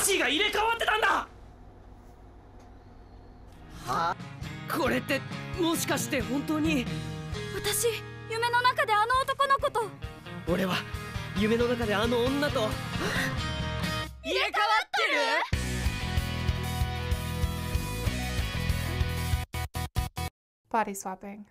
魂が入れ替わってたんだはこれってもしかして本当に私夢の中であの男の子と俺は夢の中であの女と入れ替わってる Body swapping.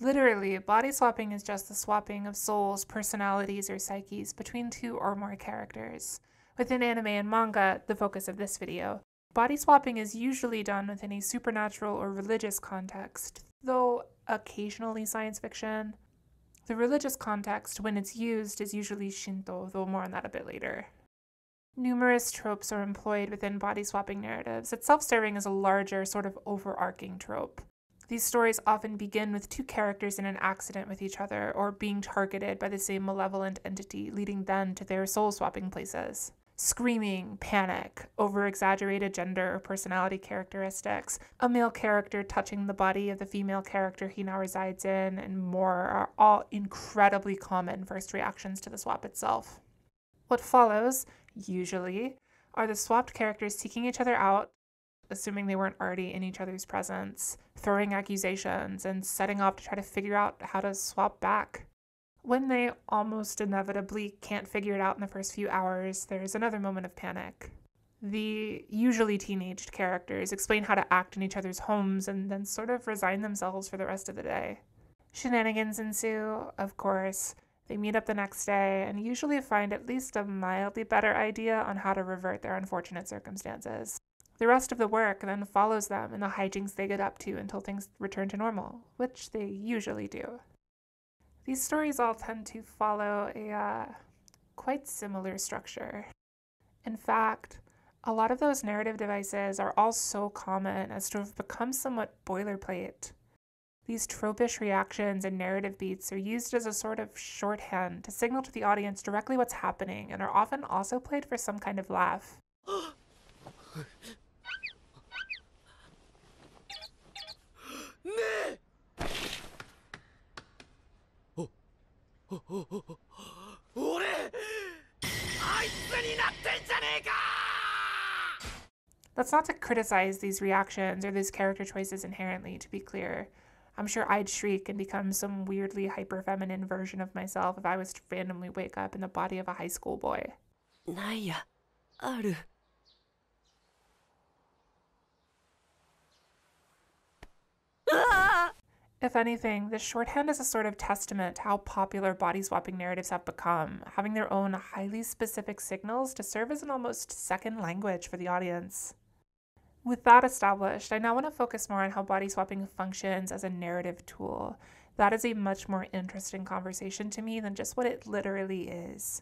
Literally, body swapping is just the swapping of souls, personalities, or psyches between two or more characters. Within anime and manga, the focus of this video, body swapping is usually done within a supernatural or religious context, though occasionally science fiction. The religious context, when it's used, is usually Shinto, though more on that a bit later. Numerous tropes are employed within body swapping narratives, itself serving as a larger, sort of overarching trope. These stories often begin with two characters in an accident with each other or being targeted by the same malevolent entity, leading then to their soul swapping places. Screaming, panic, over exaggerated gender or personality characteristics, a male character touching the body of the female character he now resides in, and more are all incredibly common first reactions to the swap itself. What follows, usually, are the swapped characters seeking each other out, assuming they weren't already in each other's presence, throwing accusations, and setting off to try to figure out how to swap back. When they almost inevitably can't figure it out in the first few hours, there's another moment of panic. The usually teenaged characters explain how to act in each other's homes and then sort of resign themselves for the rest of the day. Shenanigans ensue, of course. They meet up the next day and usually find at least a mildly better idea on how to revert their unfortunate circumstances. The rest of the work then follows them in the hijinks they get up to until things return to normal, which they usually do. These stories all tend to follow a uh, quite similar structure. In fact, a lot of those narrative devices are all so common as to have become somewhat boilerplate. These tropish reactions and narrative beats are used as a sort of shorthand to signal to the audience directly what's happening and are often also played for some kind of laugh. おお俺あいつになってんじゃねえか That's not to criticize these reactions or these character choices inherently, to be clear. I'm sure I'd shriek and become some weirdly hyper feminine version of myself if I was to randomly wake up in the body of a high school boy. ないやある If anything, this shorthand is a sort of testament to how popular body swapping narratives have become, having their own highly specific signals to serve as an almost second language for the audience. With that established, I now want to focus more on how body swapping functions as a narrative tool. That is a much more interesting conversation to me than just what it literally is.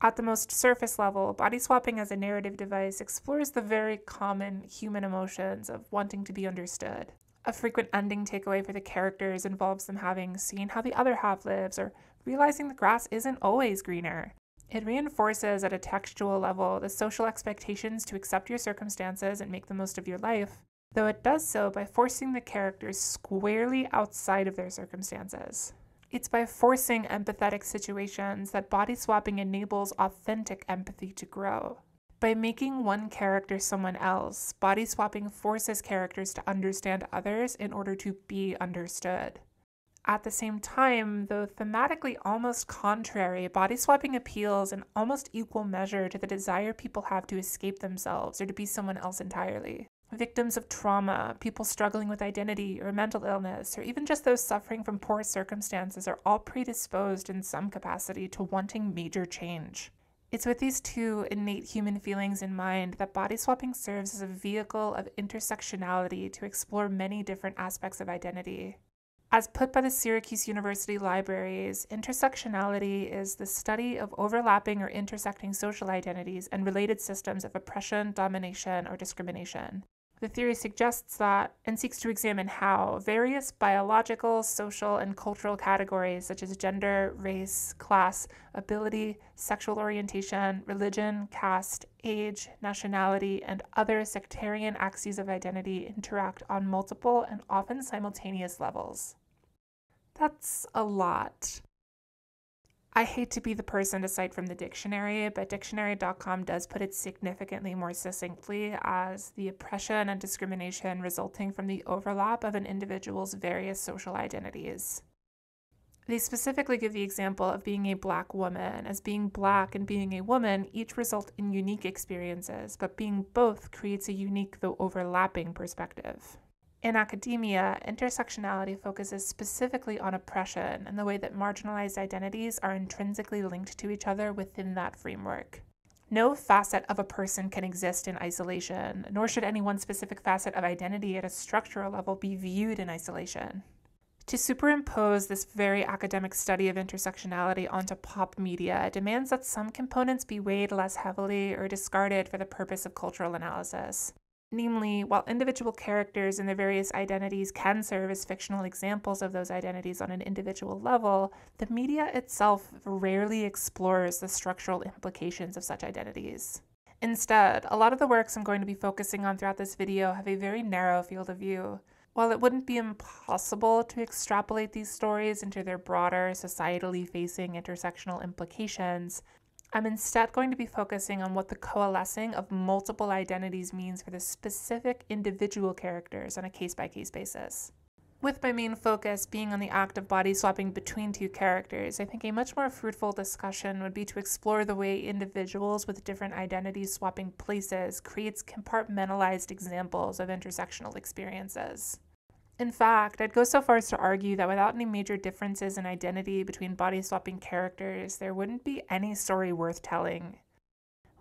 At the most surface level, body swapping as a narrative device explores the very common human emotions of wanting to be understood. A frequent ending takeaway for the characters involves them having seen how the other half lives or realizing the grass isn't always greener. It reinforces at a textual level the social expectations to accept your circumstances and make the most of your life, though it does so by forcing the characters squarely outside of their circumstances. It's by forcing empathetic situations that body swapping enables authentic empathy to grow. By making one character someone else, body swapping forces characters to understand others in order to be understood. At the same time, though thematically almost contrary, body swapping appeals in almost equal measure to the desire people have to escape themselves or to be someone else entirely. Victims of trauma, people struggling with identity or mental illness, or even just those suffering from poor circumstances are all predisposed in some capacity to wanting major change. It's with these two innate human feelings in mind that body swapping serves as a vehicle of intersectionality to explore many different aspects of identity. As put by the Syracuse University Libraries, intersectionality is the study of overlapping or intersecting social identities and related systems of oppression, domination, or discrimination. The theory suggests that and seeks to examine how various biological, social, and cultural categories such as gender, race, class, ability, sexual orientation, religion, caste, age, nationality, and other sectarian axes of identity interact on multiple and often simultaneous levels. That's a lot. I hate to be the person to cite from the dictionary, but dictionary.com does put it significantly more succinctly as the oppression and discrimination resulting from the overlap of an individual's various social identities. They specifically give the example of being a black woman, as being black and being a woman each result in unique experiences, but being both creates a unique though overlapping perspective. In academia, intersectionality focuses specifically on oppression and the way that marginalized identities are intrinsically linked to each other within that framework. No facet of a person can exist in isolation, nor should any one specific facet of identity at a structural level be viewed in isolation. To superimpose this very academic study of intersectionality onto pop media demands that some components be weighed less heavily or discarded for the purpose of cultural analysis. Namely, while individual characters and their various identities can serve as fictional examples of those identities on an individual level, the media itself rarely explores the structural implications of such identities. Instead, a lot of the works I'm going to be focusing on throughout this video have a very narrow field of view. While it wouldn't be impossible to extrapolate these stories into their broader, societally facing intersectional implications, I'm instead going to be focusing on what the coalescing of multiple identities means for the specific individual characters on a case by case basis. With my main focus being on the act of body swapping between two characters, I think a much more fruitful discussion would be to explore the way individuals with different identities swapping places creates compartmentalized examples of intersectional experiences. In fact, I'd go so far as to argue that without any major differences in identity between body swapping characters, there wouldn't be any story worth telling.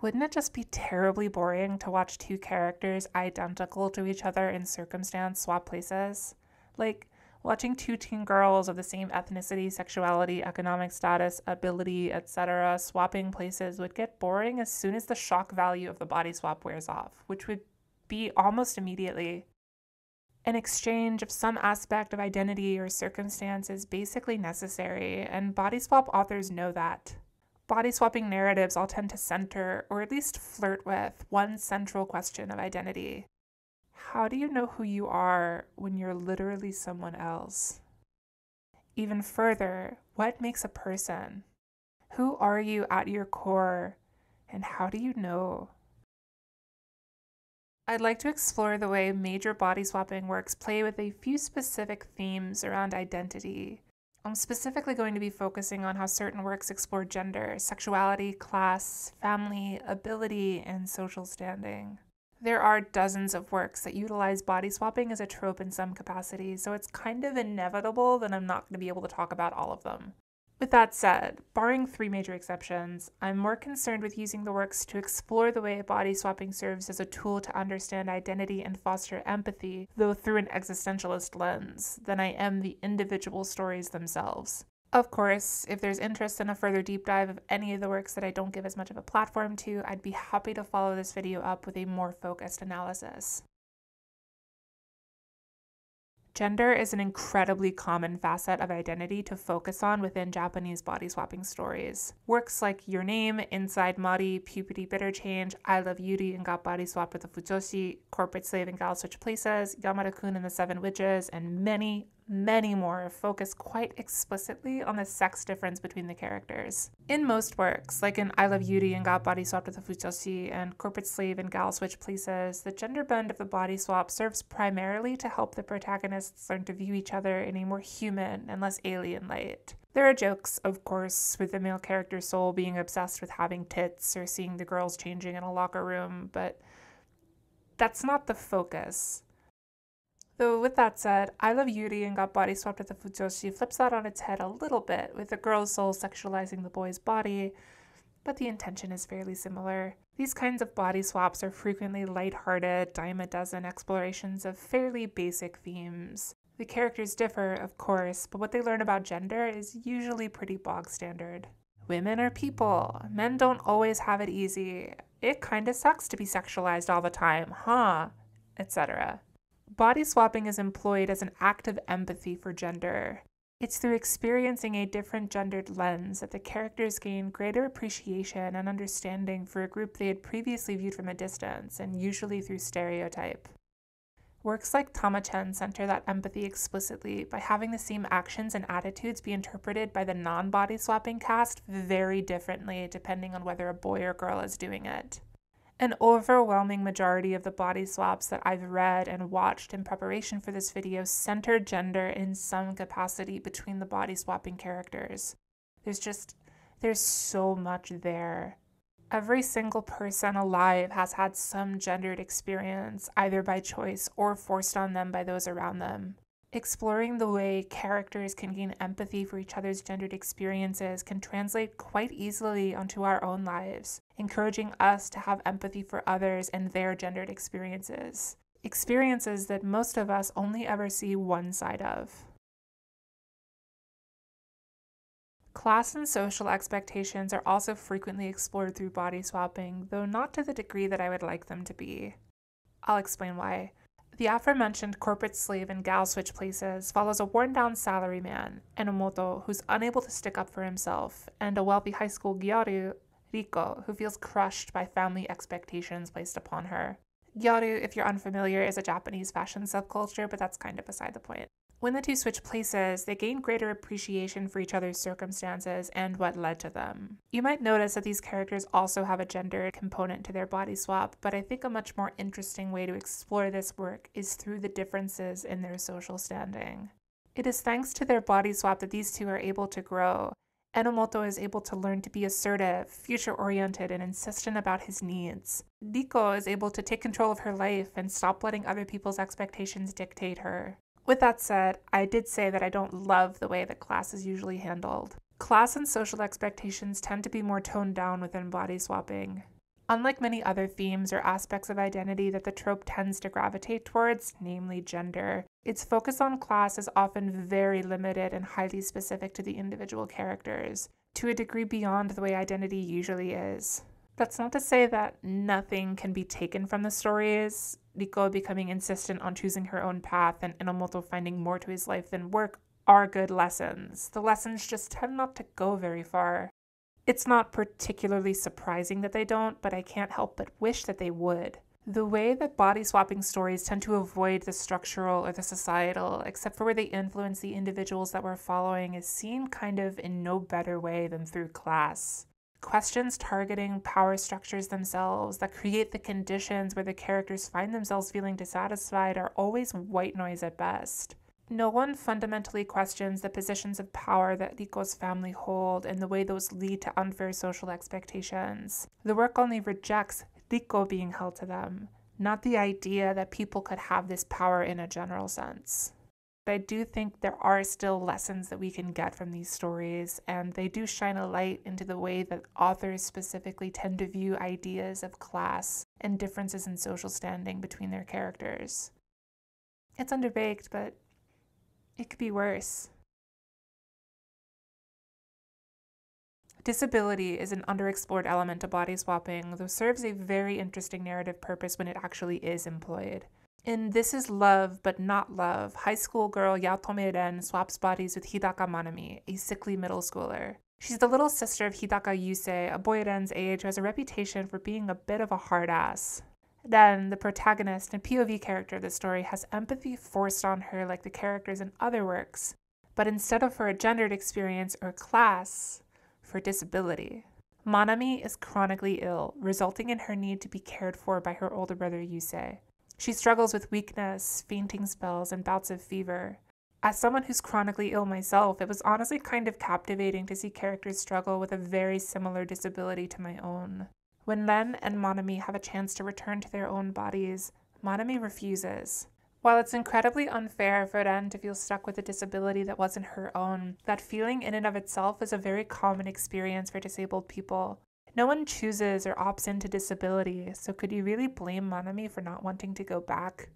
Wouldn't it just be terribly boring to watch two characters identical to each other in circumstance swap places? Like, watching two teen girls of the same ethnicity, sexuality, economic status, ability, etc., swapping places would get boring as soon as the shock value of the body swap wears off, which would be almost immediately. An exchange of some aspect of identity or circumstance is basically necessary, and body swap authors know that. Body swapping narratives all tend to center, or at least flirt with, one central question of identity. How do you know who you are when you're literally someone else? Even further, what makes a person? Who are you at your core, and how do you know? I'd like to explore the way major body swapping works play with a few specific themes around identity. I'm specifically going to be focusing on how certain works explore gender, sexuality, class, family, ability, and social standing. There are dozens of works that utilize body swapping as a trope in some capacity, so it's kind of inevitable that I'm not going to be able to talk about all of them. With that said, barring three major exceptions, I'm more concerned with using the works to explore the way body swapping serves as a tool to understand identity and foster empathy, though through an existentialist lens, than I am the individual stories themselves. Of course, if there's interest in a further deep dive of any of the works that I don't give as much of a platform to, I'd be happy to follow this video up with a more focused analysis. Gender is an incredibly common facet of identity to focus on within Japanese body swapping stories. Works like Your Name, Inside Mari, Puberty Bitter Change, I Love Yuri and Got Body Swapped with a Fujoshi, Corporate Slave and Gal Switch Places, Yamada Kun and the Seven Witches, and many, many more focus quite explicitly on the sex difference between the characters. In most works, like in I Love Yuri and Got Body Swapped with a Fujoshi and Corporate Slave and Gal Switch Places, the gender bend of the body swap serves primarily to help the protagonists learn to view each other in a more human and less alien light. There are jokes, of course, with the male character's soul being obsessed with having tits or seeing the girls changing in a locker room, but that's not the focus. Though, with that said, I Love Yuri and Got Body Swapped at the Fujoshi flips that on its head a little bit, with the girl's soul sexualizing the boy's body, but the intention is fairly similar. These kinds of body swaps are frequently light-hearted, dime a dozen explorations of fairly basic themes. The characters differ, of course, but what they learn about gender is usually pretty bog standard. Women are people. Men don't always have it easy. It kinda sucks to be sexualized all the time, huh? Etc. Body swapping is employed as an act of empathy for gender. It's through experiencing a different gendered lens that the characters gain greater appreciation and understanding for a group they had previously viewed from a distance, and usually through stereotype. Works like Tama-chan center that empathy explicitly by having the same actions and attitudes be interpreted by the non-body swapping cast very differently depending on whether a boy or girl is doing it. An overwhelming majority of the body swaps that I've read and watched in preparation for this video center gender in some capacity between the body swapping characters. There's just, there's so much there. Every single person alive has had some gendered experience, either by choice or forced on them by those around them. Exploring the way characters can gain empathy for each other's gendered experiences can translate quite easily onto our own lives, encouraging us to have empathy for others and their gendered experiences. Experiences that most of us only ever see one side of. Class and social expectations are also frequently explored through body swapping, though not to the degree that I would like them to be. I'll explain why. The aforementioned corporate slave in gal switch places follows a worn down salaryman, Enomoto, who's unable to stick up for himself, and a wealthy high school Gyaru, Riko, who feels crushed by family expectations placed upon her. Gyaru, if you're unfamiliar, is a Japanese fashion subculture, but that's kind of beside the point. When the two switch places, they gain greater appreciation for each other's circumstances and what led to them. You might notice that these characters also have a gender component to their body swap, but I think a much more interesting way to explore this work is through the differences in their social standing. It is thanks to their body swap that these two are able to grow. Enomoto is able to learn to be assertive, future oriented, and insistent about his needs. Riko is able to take control of her life and stop letting other people's expectations dictate her. With that said, I did say that I don't love the way that class is usually handled. Class and social expectations tend to be more toned down within body swapping. Unlike many other themes or aspects of identity that the trope tends to gravitate towards, namely gender, its focus on class is often very limited and highly specific to the individual characters, to a degree beyond the way identity usually is. That's not to say that nothing can be taken from the stories. Riko becoming insistent on choosing her own path and Enomoto finding more to his life than work are good lessons. The lessons just tend not to go very far. It's not particularly surprising that they don't, but I can't help but wish that they would. The way that body swapping stories tend to avoid the structural or the societal, except for where they influence the individuals that we're following, is seen kind of in no better way than through class. Questions targeting power structures themselves that create the conditions where the characters find themselves feeling dissatisfied are always white noise at best. No one fundamentally questions the positions of power that Riko's family hold and the way those lead to unfair social expectations. The work only rejects Riko being held to them, not the idea that people could have this power in a general sense. I do think there are still lessons that we can get from these stories, and they do shine a light into the way that authors specifically tend to view ideas of class and differences in social standing between their characters. It's underbaked, but it could be worse. Disability is an underexplored element to body swapping, though serves a very interesting narrative purpose when it actually is employed. In This Is Love But Not Love, high school girl Yatome Ren swaps bodies with Hidaka Manami, a sickly middle schooler. She's the little sister of Hidaka Yusei, a boy Ren's age who has a reputation for being a bit of a hard ass. Ren, the protagonist and POV character of the story has empathy forced on her like the characters in other works, but instead of for a gendered experience or class, for disability. Manami is chronically ill, resulting in her need to be cared for by her older brother Yusei. She struggles with weakness, fainting spells, and bouts of fever. As someone who's chronically ill myself, it was honestly kind of captivating to see characters struggle with a very similar disability to my own. When Ren and Manami have a chance to return to their own bodies, Manami refuses. While it's incredibly unfair for Ren to feel stuck with a disability that wasn't her own, that feeling in and of itself is a very common experience for disabled people. No one chooses or opts into disability, so could you really blame Manami for not wanting to go back?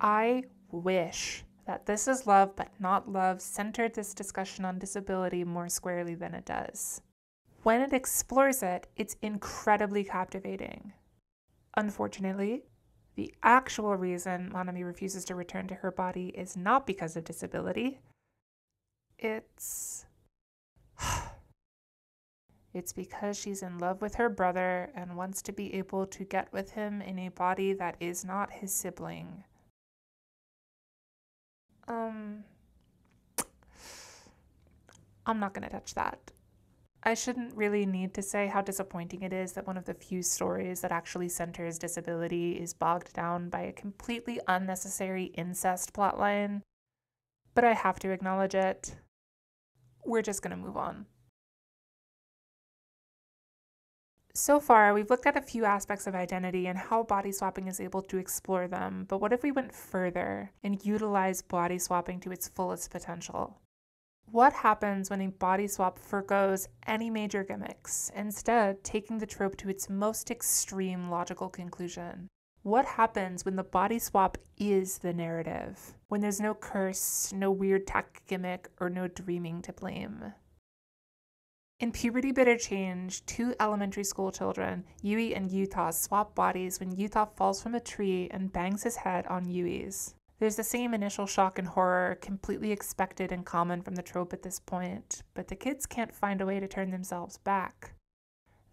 I wish that This Is Love But Not Love centered this discussion on disability more squarely than it does. When it explores it, it's incredibly captivating. Unfortunately, the actual reason Manami refuses to return to her body is not because of disability. It's it's because she's in love with her brother and wants to be able to get with him in a body that is not his sibling, Um, I'm not going to touch that. I shouldn't really need to say how disappointing it is that one of the few stories that actually centers disability is bogged down by a completely unnecessary incest plotline, but I have to acknowledge it. We're just going to move on. So far, we've looked at a few aspects of identity and how body swapping is able to explore them, but what if we went further and utilized body swapping to its fullest potential? What happens when a body swap forgoes any major gimmicks, instead, taking the trope to its most extreme logical conclusion? What happens when the body swap is the narrative? When there's no curse, no weird tech gimmick, or no dreaming to blame? In Puberty Bitter Change, two elementary school children, Yui and Yuta, swap bodies when Yuta falls from a tree and bangs his head on Yui's. There's the same initial shock and horror, completely expected and common from the trope at this point, but the kids can't find a way to turn themselves back.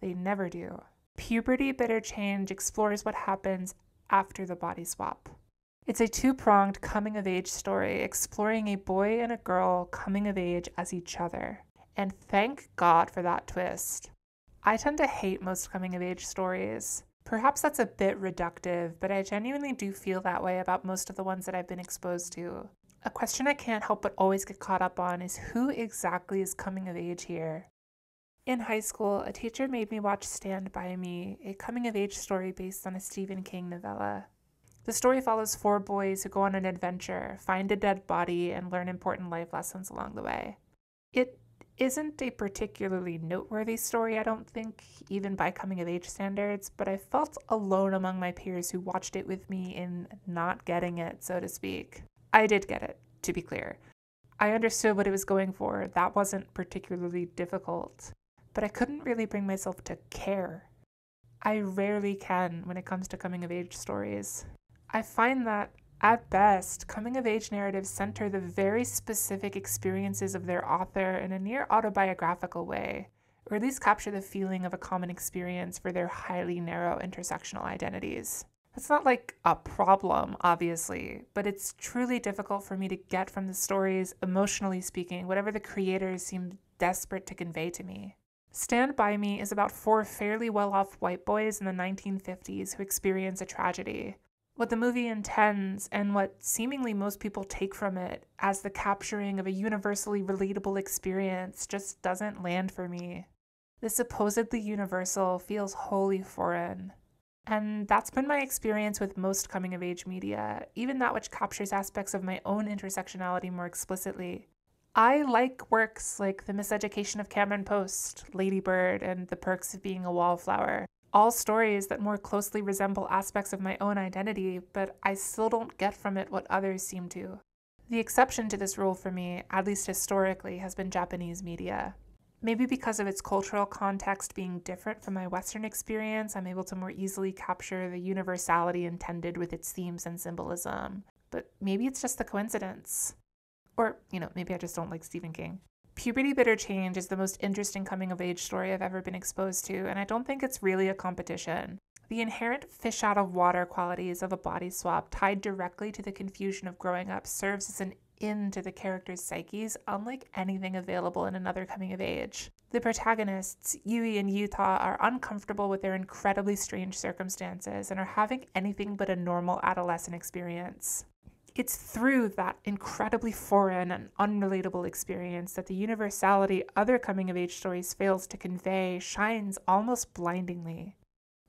They never do. Puberty Bitter Change explores what happens after the body swap. It's a two pronged coming of age story exploring a boy and a girl coming of age as each other. And thank God for that twist. I tend to hate most coming of age stories. Perhaps that's a bit reductive, but I genuinely do feel that way about most of the ones that I've been exposed to. A question I can't help but always get caught up on is who exactly is coming of age here? In high school, a teacher made me watch Stand By Me, a coming of age story based on a Stephen King novella. The story follows four boys who go on an adventure, find a dead body, and learn important life lessons along the way. It isn't a particularly noteworthy story, I don't think, even by coming of age standards, but I felt alone among my peers who watched it with me in not getting it, so to speak. I did get it, to be clear. I understood what it was going for, that wasn't particularly difficult, but I couldn't really bring myself to care. I rarely can when it comes to coming of age stories. I find that at best, coming of age narratives center the very specific experiences of their author in a near autobiographical way, or at least capture the feeling of a common experience for their highly narrow intersectional identities. That's not like a problem, obviously, but it's truly difficult for me to get from the stories, emotionally speaking, whatever the creators seem desperate to convey to me. Stand By Me is about four fairly well off white boys in the 1950s who experience a tragedy what the movie intends and what seemingly most people take from it as the capturing of a universally relatable experience just doesn't land for me. The supposedly universal feels wholly foreign. And that's been my experience with most coming of age media, even that which captures aspects of my own intersectionality more explicitly. I like works like The Miseducation of Cameron Post, Lady Bird, and The Perks of Being a Wallflower all stories that more closely resemble aspects of my own identity, but I still don't get from it what others seem to. The exception to this rule for me, at least historically, has been Japanese media. Maybe because of its cultural context being different from my Western experience, I'm able to more easily capture the universality intended with its themes and symbolism. But maybe it's just a coincidence. Or, you know, maybe I just don't like Stephen King. Puberty Bitter Change is the most interesting coming of age story I've ever been exposed to, and I don't think it's really a competition. The inherent fish out of water qualities of a body swap tied directly to the confusion of growing up serves as an in to the characters' psyches, unlike anything available in another coming of age. The protagonists, Yui and Yuta, are uncomfortable with their incredibly strange circumstances and are having anything but a normal adolescent experience. It's through that incredibly foreign and unrelatable experience that the universality other coming of age stories fails to convey shines almost blindingly.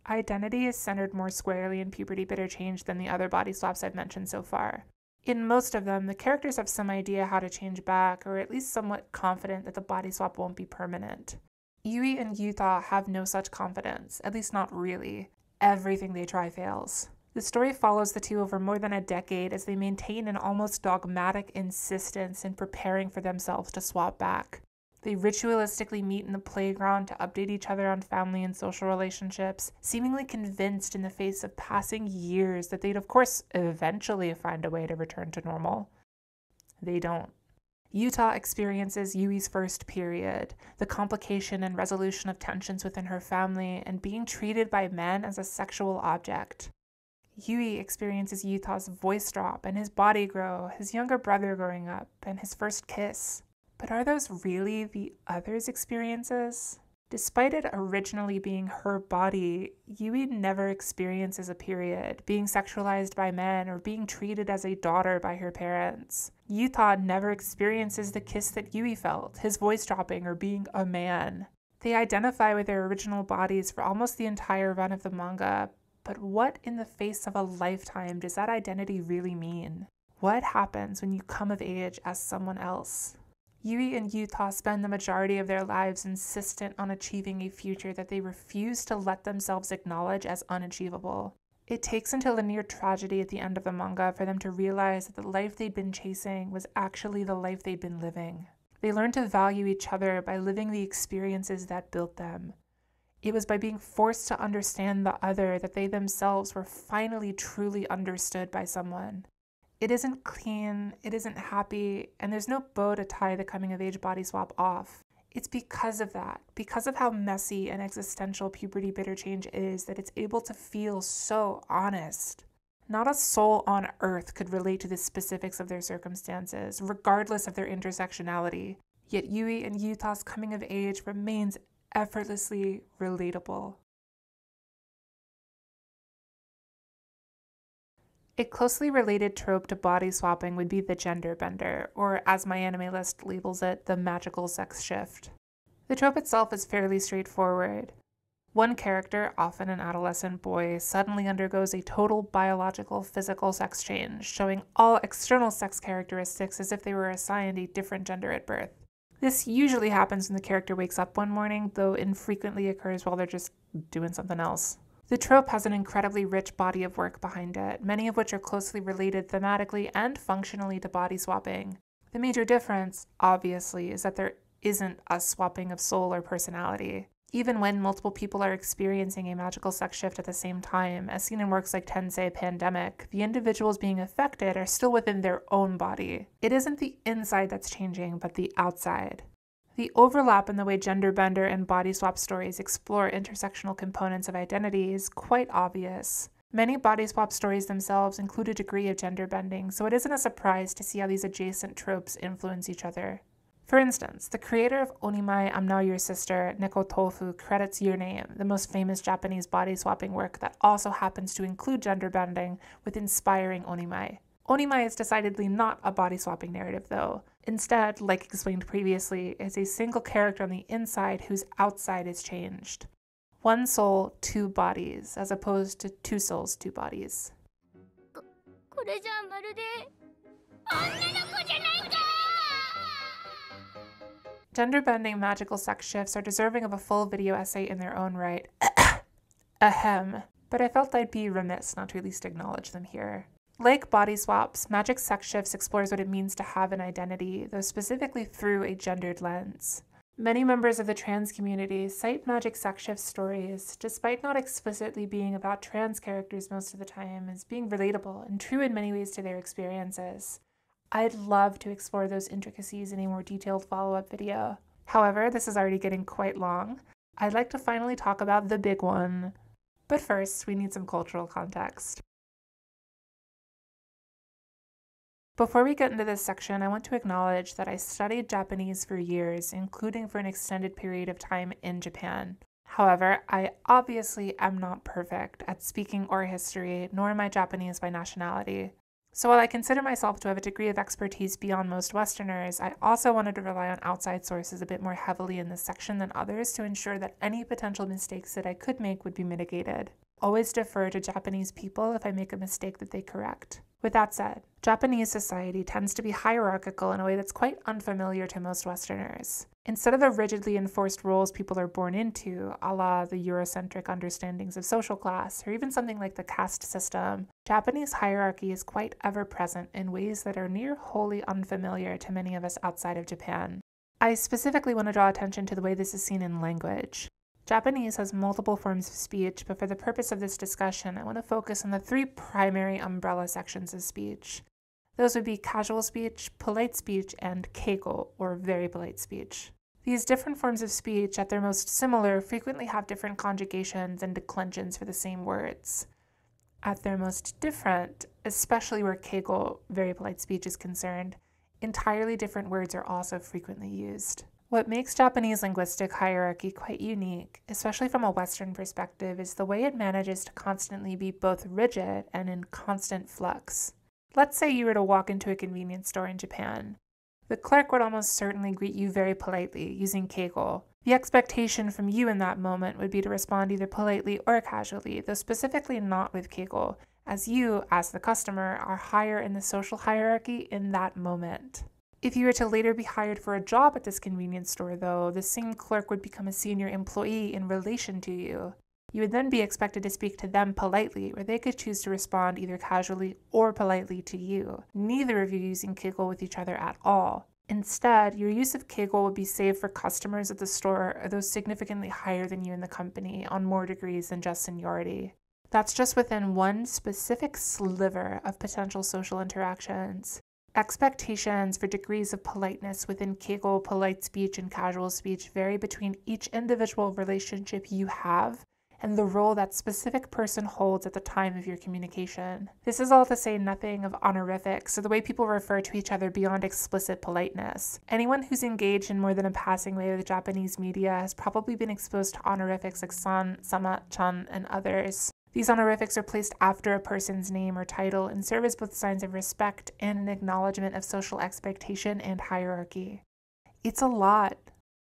Identity is centered more squarely in Puberty Bitter Change than the other body swaps I've mentioned so far. In most of them, the characters have some idea how to change back, or at least somewhat confident that the body swap won't be permanent. Yui and Yuta have no such confidence, at least not really. Everything they try fails. The story follows the two over more than a decade as they maintain an almost dogmatic insistence in preparing for themselves to swap back. They ritualistically meet in the playground to update each other on family and social relationships, seemingly convinced in the face of passing years that they'd, of course, eventually find a way to return to normal. They don't. Yuta experiences Yui's first period, the complication and resolution of tensions within her family, and being treated by men as a sexual object. Yui experiences Yuta's voice drop and his body grow, his younger brother growing up, and his first kiss. But are those really the other's experiences? Despite it originally being her body, Yui never experiences a period, being sexualized by men, or being treated as a daughter by her parents. Yutha never experiences the kiss that Yui felt, his voice dropping, or being a man. They identify with their original bodies for almost the entire run of the manga, but what in the face of a lifetime does that identity really mean? What happens when you come of age as someone else? Yui and Yuta spend the majority of their lives insistent on achieving a future that they refuse to let themselves acknowledge as unachievable. It takes until a near tragedy at the end of the manga for them to realize that the life they'd been chasing was actually the life they'd been living. They learn to value each other by living the experiences that built them. It was by being forced to understand the other that they themselves were finally truly understood by someone. It isn't clean, it isn't happy, and there's no bow to tie the coming of age body swap off. It's because of that, because of how messy and existential puberty bitter change is, that it's able to feel so honest. Not a soul on earth could relate to the specifics of their circumstances, regardless of their intersectionality. Yet Yui and Yuta's coming of age remains effortlessly relatable. A closely related trope to body swapping would be the gender bender, or as MyAnimeList labels it, the magical sex shift. The trope itself is fairly straightforward. One character, often an adolescent boy, suddenly undergoes a total biological physical sex change, showing all external sex characteristics as if they were assigned a different gender at birth. This usually happens when the character wakes up one morning, though infrequently occurs while they're just doing something else. The trope has an incredibly rich body of work behind it, many of which are closely related thematically and functionally to body swapping. The major difference, obviously, is that there isn't a swapping of soul or personality even when multiple people are experiencing a magical sex shift at the same time, as seen in works like Tensei Pandemic, the individuals being affected are still within their own body. It isn't the inside that's changing, but the outside. The overlap in the way gender bender and body swap stories explore intersectional components of identity is quite obvious. Many body swap stories themselves include a degree of gender bending, so it isn't a surprise to see how these adjacent tropes influence each other. For instance, the creator of Onimai I'm Now Your Sister, Nekotofu, credits Your Name, the most famous Japanese body swapping work that also happens to include gender bending, with inspiring Onimai. Onimai is decidedly not a body swapping narrative, though. Instead, like explained previously, it's a single character on the inside whose outside is changed. One soul, two bodies, as opposed to two souls, two bodies. これじゃまるで女の子じゃないか Gender bending magical sex shifts are deserving of a full video essay in their own right. Ahem. But I felt I'd be remiss not to at least acknowledge them here. Like body swaps, magic sex shifts explores what it means to have an identity, though specifically through a gendered lens. Many members of the trans community cite magic sex shift stories, despite not explicitly being about trans characters most of the time, as being relatable and true in many ways to their experiences. I'd love to explore those intricacies in a more detailed follow up video. However, this is already getting quite long. I'd like to finally talk about the big one. But first, we need some cultural context. Before we get into this section, I want to acknowledge that I studied Japanese for years, including for an extended period of time in Japan. However, I obviously am not perfect at speaking or history, nor am I Japanese by nationality. So while I consider myself to have a degree of expertise beyond most Westerners, I also wanted to rely on outside sources a bit more heavily in this section than others to ensure that any potential mistakes that I could make would be mitigated. Always defer to Japanese people if I make a mistake that they correct. With that said, Japanese society tends to be hierarchical in a way that's quite unfamiliar to most Westerners. Instead of the rigidly enforced roles people are born into, a la the Eurocentric understandings of social class, or even something like the caste system, Japanese hierarchy is quite ever present in ways that are near wholly unfamiliar to many of us outside of Japan. I specifically want to draw attention to the way this is seen in language. Japanese has multiple forms of speech, but for the purpose of this discussion, I want to focus on the three primary umbrella sections of speech. Those would be casual speech, polite speech, and keigo, or very polite speech. These different forms of speech, at their most similar, frequently have different conjugations and declensions for the same words. At their most different, especially where Keigo, very polite speech, is concerned, entirely different words are also frequently used. What makes Japanese linguistic hierarchy quite unique, especially from a Western perspective, is the way it manages to constantly be both rigid and in constant flux. Let's say you were to walk into a convenience store in Japan. The clerk would almost certainly greet you very politely, using keigo. The expectation from you in that moment would be to respond either politely or casually, though specifically not with keigo, as you, as the customer, are higher in the social hierarchy in that moment. If you were to later be hired for a job at this convenience store, though, the same clerk would become a senior employee in relation to you. You would then be expected to speak to them politely, or they could choose to respond either casually or politely to you, neither of you using Keigo with each other at all. Instead, your use of Keigo would be saved for customers at the store or those significantly higher than you in the company on more degrees than just seniority. That's just within one specific sliver of potential social interactions. Expectations for degrees of politeness within Keigo polite speech and casual speech vary between each individual relationship you have and the role that specific person holds at the time of your communication. This is all to say nothing of honorifics or the way people refer to each other beyond explicit politeness. Anyone who's engaged in more than a passing way with Japanese media has probably been exposed to honorifics like san, sama, chan, and others. These honorifics are placed after a person's name or title and serve as both signs of respect and an acknowledgement of social expectation and hierarchy. It's a lot.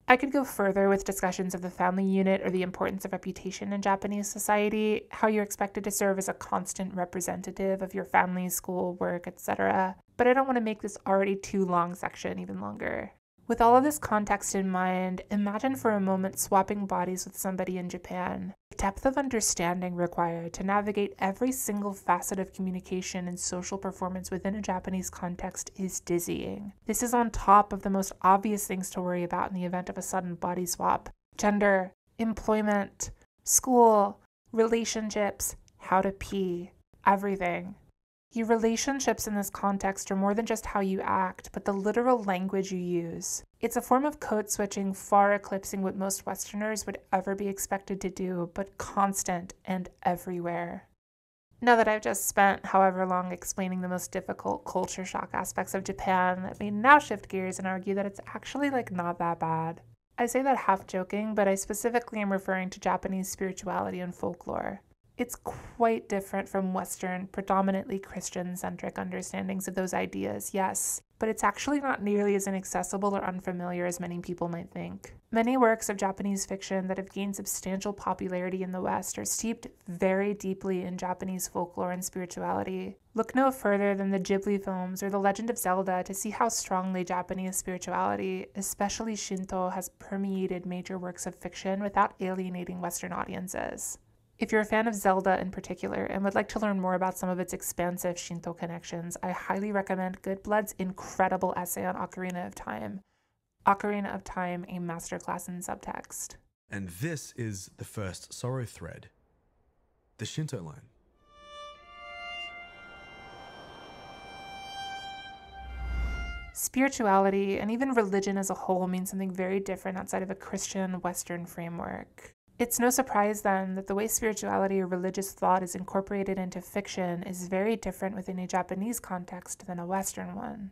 I could go further with discussions of the family unit or the importance of reputation in Japanese society, how you're expected to serve as a constant representative of your family, school, work, etc. But I don't want to make this already too long section even longer. With all of this context in mind, imagine for a moment swapping bodies with somebody in Japan. The depth of understanding required to navigate every single facet of communication and social performance within a Japanese context is dizzying. This is on top of the most obvious things to worry about in the event of a sudden body swap gender, employment, school, relationships, how to pee, everything. Your relationships in this context are more than just how you act, but the literal language you use. It's a form of code switching far eclipsing what most Westerners would ever be expected to do, but constant and everywhere. Now that I've just spent however long explaining the most difficult culture shock aspects of Japan, let me now shift gears and argue that it's actually like not that bad. I say that half joking, but I specifically am referring to Japanese spirituality and folklore. It's quite different from Western, predominantly Christian centric understandings of those ideas, yes, but it's actually not nearly as inaccessible or unfamiliar as many people might think. Many works of Japanese fiction that have gained substantial popularity in the West are steeped very deeply in Japanese folklore and spirituality. Look no further than the Ghibli films or The Legend of Zelda to see how strongly Japanese spirituality, especially Shinto, has permeated major works of fiction without alienating Western audiences. If you're a fan of Zelda in particular and would like to learn more about some of its expansive Shinto connections, I highly recommend Good Blood's incredible essay on Ocarina of Time. Ocarina of Time, a masterclass in subtext. And this is the first sorrow thread the Shinto line. Spirituality and even religion as a whole mean something very different outside of a Christian Western framework. It's no surprise then that the way spirituality or religious thought is incorporated into fiction is very different within a Japanese context than a Western one.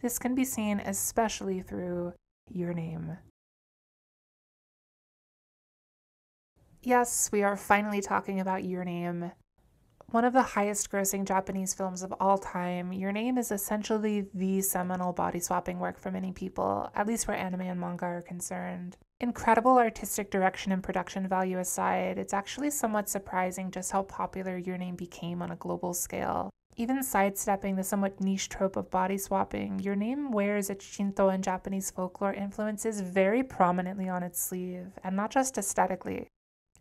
This can be seen especially through Your Name. Yes, we are finally talking about Your Name. One of the highest grossing Japanese films of all time, Your Name is essentially the seminal body swapping work for many people, at least where anime and manga are concerned. Incredible artistic direction and production value aside, it's actually somewhat surprising just how popular Your Name became on a global scale. Even sidestepping the somewhat niche trope of body swapping, Your Name wears its Shinto and Japanese folklore influences very prominently on its sleeve, and not just aesthetically.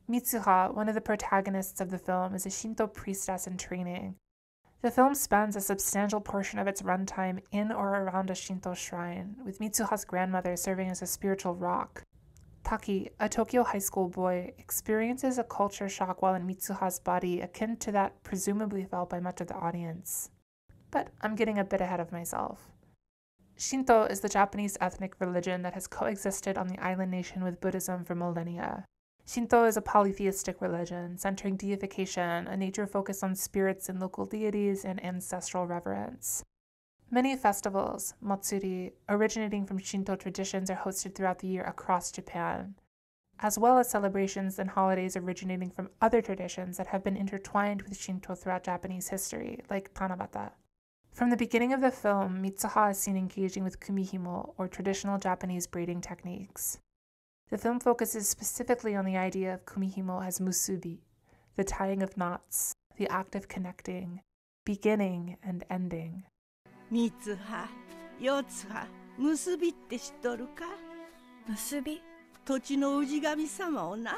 Mitsuha, one of the protagonists of the film, is a Shinto priestess in training. The film spends a substantial portion of its runtime in or around a Shinto shrine, with Mitsuha's grandmother serving as a spiritual rock. Taki, a Tokyo high school boy, experiences a culture shock while in Mitsuha's body akin to that presumably felt by much of the audience. But I'm getting a bit ahead of myself. Shinto is the Japanese ethnic religion that has coexisted on the island nation with Buddhism for millennia. Shinto is a polytheistic religion centering deification, a nature focused on spirits and local deities, and ancestral reverence. Many festivals, matsuri, originating from Shinto traditions are hosted throughout the year across Japan, as well as celebrations and holidays originating from other traditions that have been intertwined with Shinto throughout Japanese history, like Tanabata. From the beginning of the film, Mitsuha is seen engaging with kumihimo, or traditional Japanese braiding techniques. The film focuses specifically on the idea of kumihimo as musubi, the tying of knots, the act of connecting, beginning and ending. Mitsuha, Yotsuha, musubi te shitoru ka? Musubi, tochi no Ujigami-sama ona?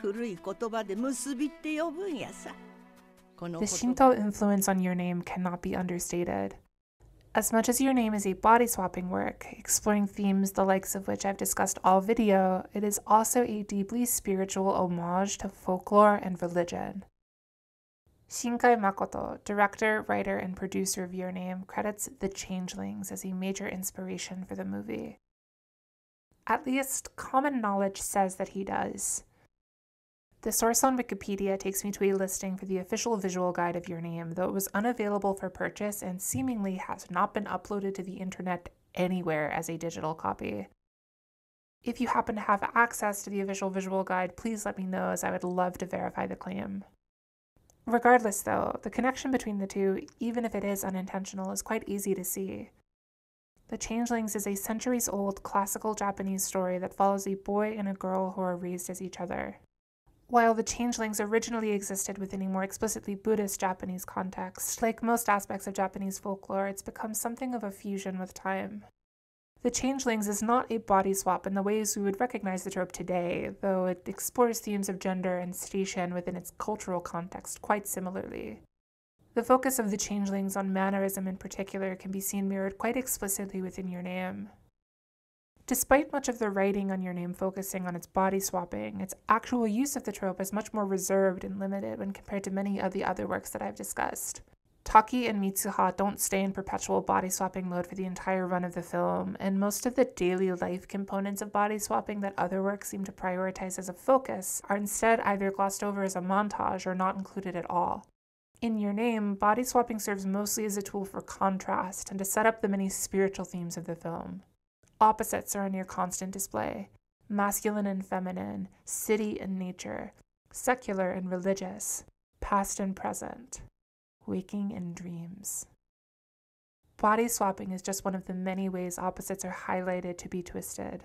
Furuiko toba de musubi te yobun ya sa. The Shinto influence on your name cannot be understated. As much as your name is a body swapping work, exploring themes the likes of which I've discussed all video, it is also a deeply spiritual homage to folklore and religion. Shinkai Makoto, director, writer, and producer of Your Name, credits The Changelings as a major inspiration for the movie. At least, common knowledge says that he does. The source on Wikipedia takes me to a listing for the official visual guide of Your Name, though it was unavailable for purchase and seemingly has not been uploaded to the internet anywhere as a digital copy. If you happen to have access to the official visual guide, please let me know as I would love to verify the claim. Regardless, though, the connection between the two, even if it is unintentional, is quite easy to see. The Changelings is a centuries old classical Japanese story that follows a boy and a girl who are raised as each other. While the changelings originally existed within a more explicitly Buddhist Japanese context, like most aspects of Japanese folklore, it's become something of a fusion with time. The Changelings is not a body swap in the ways we would recognize the trope today, though it explores themes of gender and station within its cultural context quite similarly. The focus of the Changelings on mannerism in particular can be seen mirrored quite explicitly within your name. Despite much of the writing on your name focusing on its body swapping, its actual use of the trope is much more reserved and limited when compared to many of the other works that I've discussed. Taki and Mitsuha don't stay in perpetual body swapping mode for the entire run of the film, and most of the daily life components of body swapping that other works seem to prioritize as a focus are instead either glossed over as a montage or not included at all. In Your Name, body swapping serves mostly as a tool for contrast and to set up the many spiritual themes of the film. Opposites are on your constant display masculine and feminine, city and nature, secular and religious, past and present, waking and dreams. Body swapping is just one of the many ways opposites are highlighted to be twisted.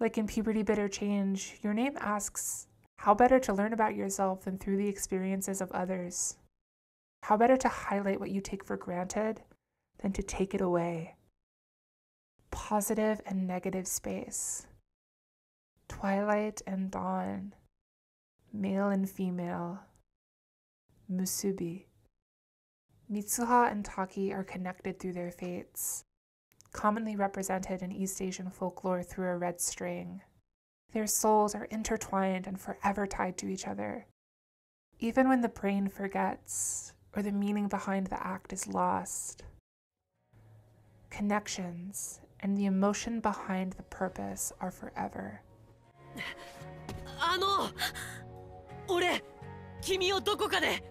Like in Puberty Bitter Change, your name asks, How better to learn about yourself than through the experiences of others? How better to highlight what you take for granted than to take it away? Positive and negative space. Twilight and dawn. Male and female. Musubi. Mitsuha and Taki are connected through their fates, commonly represented in East Asian folklore through a red string. Their souls are intertwined and forever tied to each other. Even when the brain forgets or the meaning behind the act is lost, connections and the emotion behind the purpose are forever. あの俺君をどこかで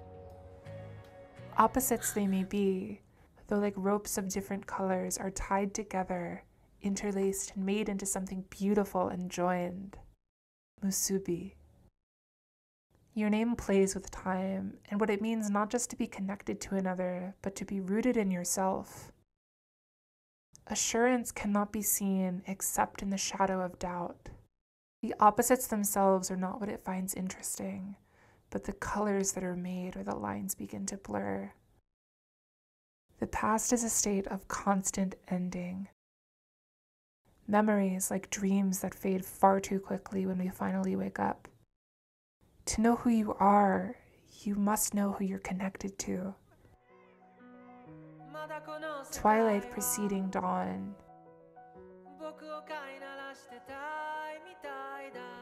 Opposites they may be, though like ropes of different colors, are tied together, interlaced, and made into something beautiful and joined. Musubi. Your name plays with time and what it means not just to be connected to another, but to be rooted in yourself. Assurance cannot be seen except in the shadow of doubt. The opposites themselves are not what it finds interesting, but the colors that are made or the lines begin to blur. The past is a state of constant ending. Memories like dreams that fade far too quickly when we finally wake up. To know who you are, you must know who you're connected to. Twilight preceding dawn.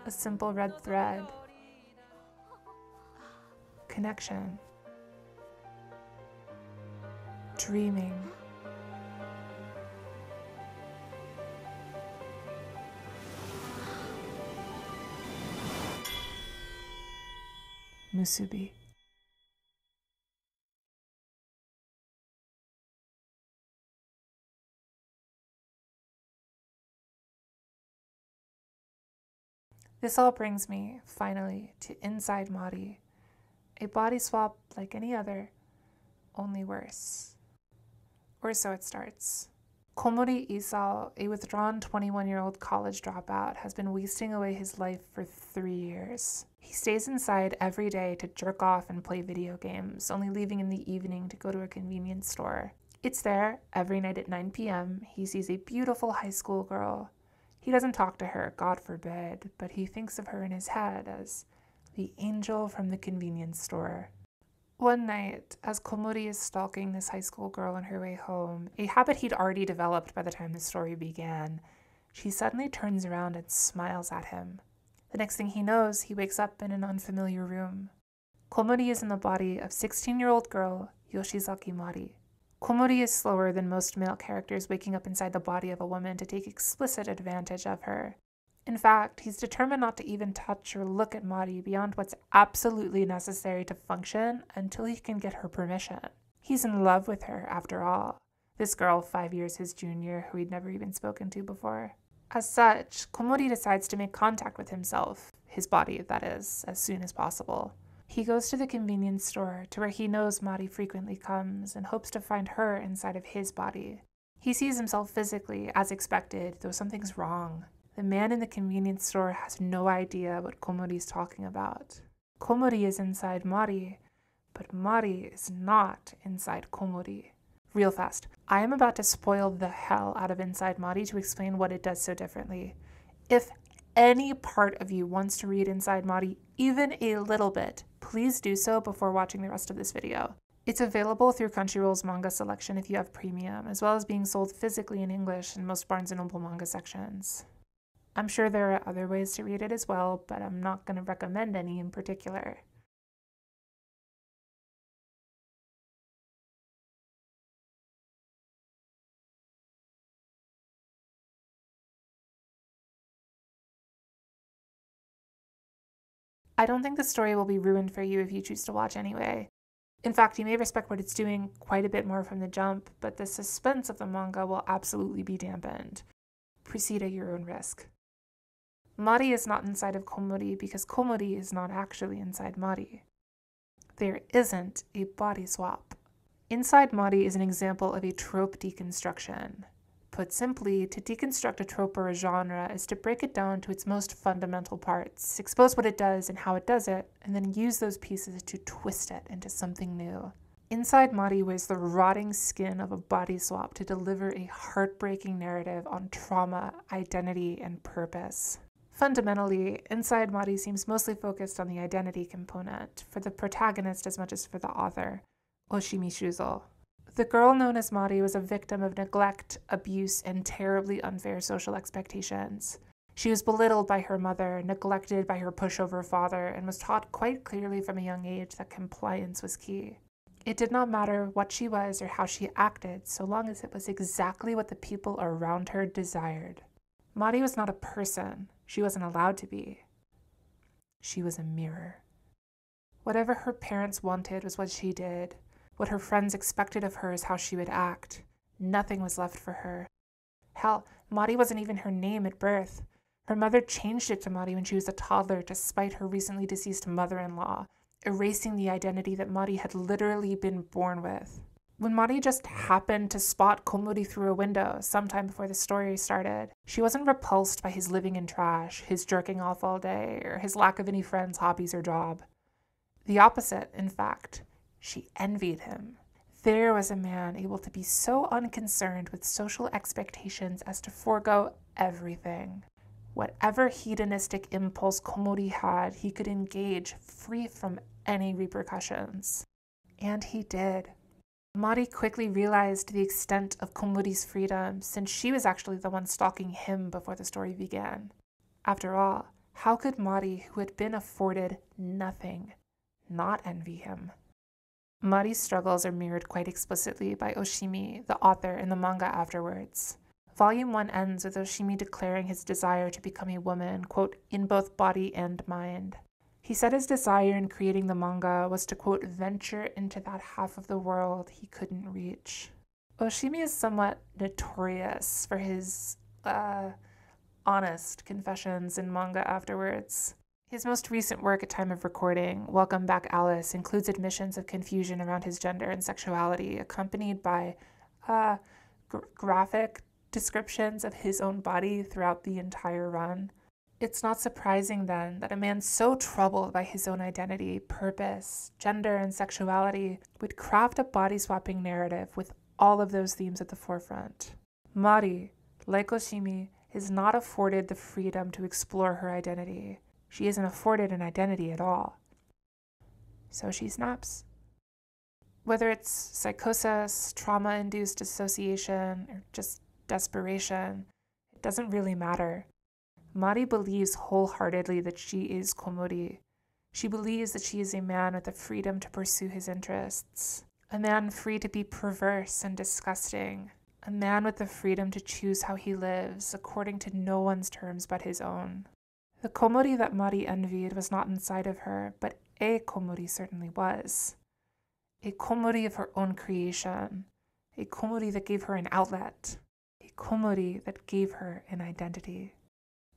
A simple red thread. Connection. Dreaming. Musubi. This all brings me, finally, to Inside Mari, a body swap like any other, only worse. Or so it starts. Komori Isao, a withdrawn 21 year old college dropout, has been wasting away his life for three years. He stays inside every day to jerk off and play video games, only leaving in the evening to go to a convenience store. It's there, every night at 9 p.m., he sees a beautiful high school girl. He doesn't talk to her, God forbid, but he thinks of her in his head as the angel from the convenience store. One night, as Komori is stalking this high school girl on her way home, a habit he'd already developed by the time the story began, she suddenly turns around and smiles at him. The next thing he knows, he wakes up in an unfamiliar room. Komori is in the body of 16 year old girl Yoshizaki Mari. Komori is slower than most male characters waking up inside the body of a woman to take explicit advantage of her. In fact, he's determined not to even touch or look at Mari beyond what's absolutely necessary to function until he can get her permission. He's in love with her, after all. This girl, five years his junior, who he'd never even spoken to before. As such, Komori decides to make contact with himself, his body, that is, as soon as possible. He goes to the convenience store to where he knows Mari frequently comes and hopes to find her inside of his body. He sees himself physically, as expected, though something's wrong. The man in the convenience store has no idea what Komori is talking about. Komori is inside Mari, but Mari is not inside Komori. Real fast, I am about to spoil the hell out of Inside Mari to explain what it does so differently. If any part of you wants to read Inside Mari even a little bit, please do so before watching the rest of this video. It's available through Crunchyroll's manga selection if you have premium, as well as being sold physically in English in most Barnes & Noble manga sections. I'm sure there are other ways to read it as well, but I'm not going to recommend any in particular. I don't think the story will be ruined for you if you choose to watch anyway. In fact, you may respect what it's doing quite a bit more from the jump, but the suspense of the manga will absolutely be dampened. Proceed at your own risk. Mari is not inside of Komori because Komori is not actually inside Mari. There isn't a body swap. Inside Mari is an example of a trope deconstruction. Put simply, to deconstruct a trope or a genre is to break it down to its most fundamental parts, expose what it does and how it does it, and then use those pieces to twist it into something new. Inside Mari wears the rotting skin of a body swap to deliver a heartbreaking narrative on trauma, identity, and purpose. Fundamentally, Inside Mari seems mostly focused on the identity component, for the protagonist as much as for the author, Oshimi Shuzo. The girl known as Mari was a victim of neglect, abuse, and terribly unfair social expectations. She was belittled by her mother, neglected by her pushover father, and was taught quite clearly from a young age that compliance was key. It did not matter what she was or how she acted, so long as it was exactly what the people around her desired. Mari was not a person, she wasn't allowed to be. She was a mirror. Whatever her parents wanted was what she did. What her friends expected of her is how she would act. Nothing was left for her. Hell, Mari wasn't even her name at birth. Her mother changed it to Mari when she was a toddler to spite her recently deceased mother in law, erasing the identity that Mari had literally been born with. When Mari just happened to spot Komori through a window sometime before the story started, she wasn't repulsed by his living in trash, his jerking off all day, or his lack of any friends, hobbies, or job. The opposite, in fact, she envied him. There was a man able to be so unconcerned with social expectations as to forego everything. Whatever hedonistic impulse Komori had, he could engage free from any repercussions. And he did. Mari quickly realized the extent of Komori's freedom since she was actually the one stalking him before the story began. After all, how could Mari, who had been afforded nothing, not envy him? Mari's struggles are mirrored quite explicitly by Oshimi, the author, in the manga afterwards. Volume 1 ends with Oshimi declaring his desire to become a woman, quote, in both body and mind. He said his desire in creating the manga was to, quote, venture into that half of the world he couldn't reach. Oshimi is somewhat notorious for his uh, honest confessions in manga afterwards. His most recent work at time of recording, Welcome Back Alice, includes admissions of confusion around his gender and sexuality, accompanied by uh, gr- graphic descriptions of his own body throughout the entire run. It's not surprising then that a man so troubled by his own identity, purpose, gender, and sexuality would craft a body swapping narrative with all of those themes at the forefront. Mari, like Oshimi, is not afforded the freedom to explore her identity. She isn't afforded an identity at all. So she snaps. Whether it's psychosis, trauma induced dissociation, or just desperation, it doesn't really matter. Mari believes wholeheartedly that she is Komori. She believes that she is a man with the freedom to pursue his interests, a man free to be perverse and disgusting, a man with the freedom to choose how he lives according to no one's terms but his own. The Komori that Mari envied was not inside of her, but a Komori certainly was. A Komori of her own creation, a Komori that gave her an outlet, a Komori that gave her an identity.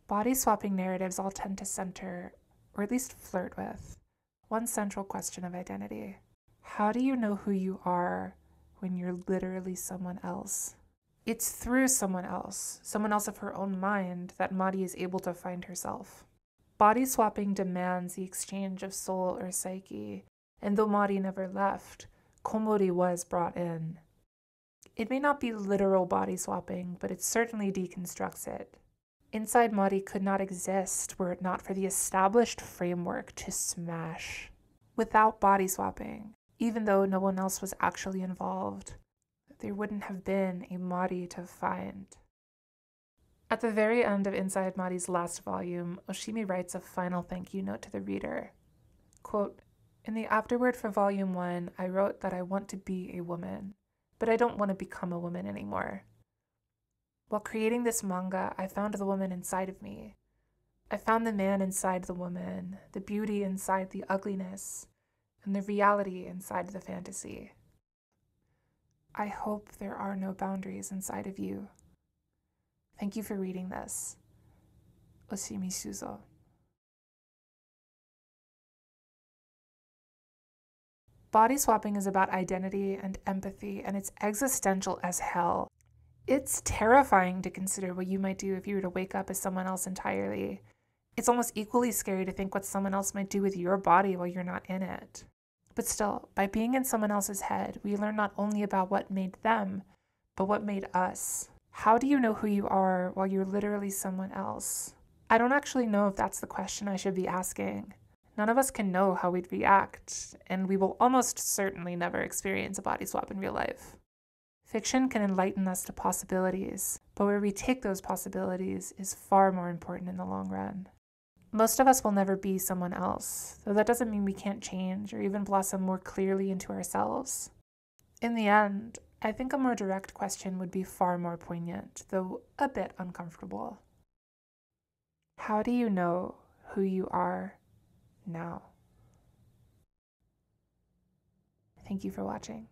Body swapping narratives all tend to center, or at least flirt with, one central question of identity. How do you know who you are when you're literally someone else? It's through someone else, someone else of her own mind, that Mari is able to find herself. Body swapping demands the exchange of soul or psyche, and though Mari never left, Komori was brought in. It may not be literal body swapping, but it certainly deconstructs it. Inside Mari could not exist were it not for the established framework to smash. Without body swapping, even though no one else was actually involved, there wouldn't have been a Mari to find. At the very end of Inside Mari's last volume, Oshimi writes a final thank you note to the reader. Quote, In the afterword for volume one, I wrote that I want to be a woman, but I don't want to become a woman anymore. While creating this manga, I found the woman inside of me. I found the man inside the woman, the beauty inside the ugliness, and the reality inside the fantasy. I hope there are no boundaries inside of you. Thank you for reading this. Oshimi Shuzo. Body swapping is about identity and empathy, and it's existential as hell. It's terrifying to consider what you might do if you were to wake up as someone else entirely. It's almost equally scary to think what someone else might do with your body while you're not in it. But still, by being in someone else's head, we learn not only about what made them, but what made us. How do you know who you are while you're literally someone else? I don't actually know if that's the question I should be asking. None of us can know how we'd react, and we will almost certainly never experience a body swap in real life. Fiction can enlighten us to possibilities, but where we take those possibilities is far more important in the long run. Most of us will never be someone else, though that doesn't mean we can't change or even blossom more clearly into ourselves. In the end, I think a more direct question would be far more poignant, though a bit uncomfortable. How do you know who you are now? Thank you for watching.